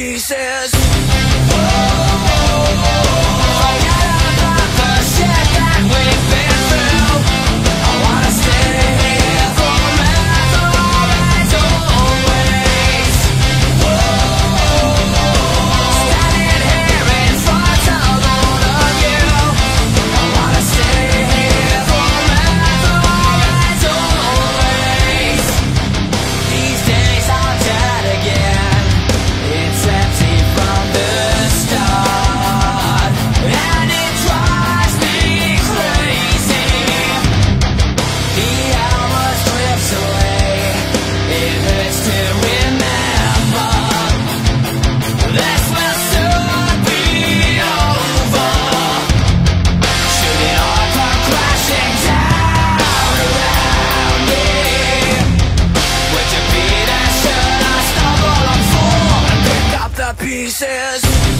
pieces pieces.